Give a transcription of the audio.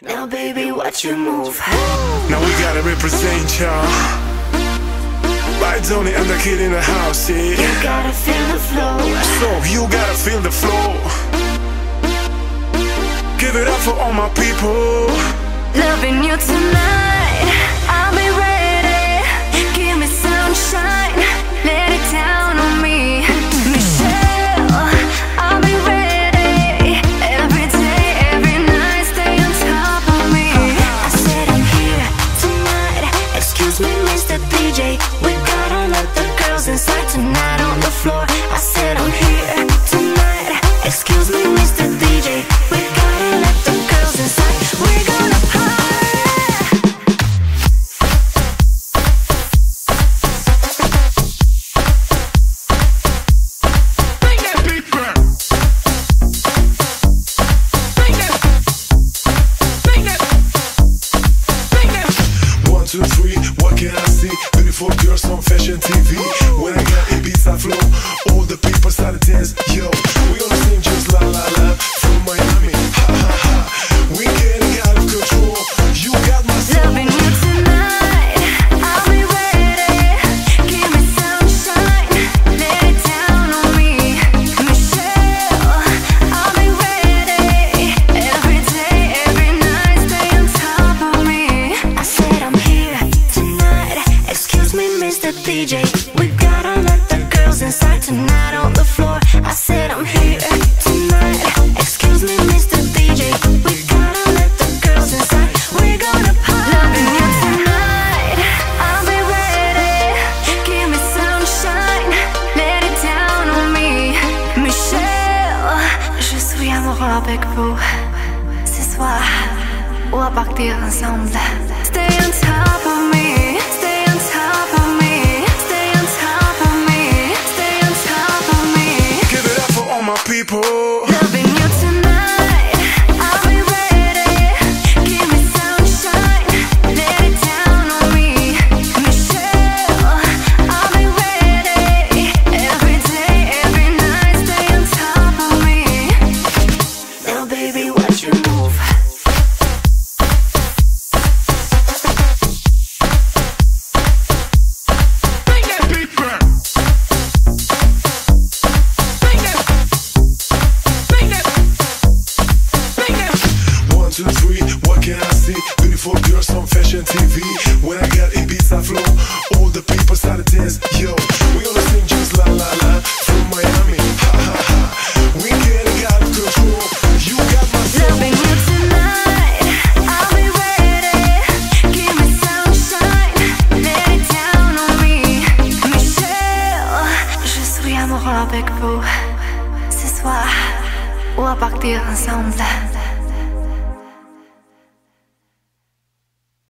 Now, baby, watch you move. Now we gotta represent y'all. Right, Dony, and the kid in the house, You gotta feel the flow. So you gotta feel the flow. Give it up for all my people. Loving you tonight. Girls Mr. DJ. We gotta let the girls inside tonight on the floor. I said I'm here tonight. Excuse me, Mr. DJ. We gotta let the girls inside. We're gonna party. Loving you tonight. I'll be ready. Give me sunshine. Let it down on me. Michelle, je suis amoureux avec vous. Ce soir, on va partir ensemble. Stay on top my people. Loving you tonight, I'll When I got Ibiza flow, all the people start to dance. Yo, we only sing just la la la from Miami. Ha ha ha. We getting out of control. You got my soul. Loving you tonight, I'll be ready. Give me sunshine, let it down on me. Michelle, je suis amoureux avec vous. Ce soir, on va partir ensemble.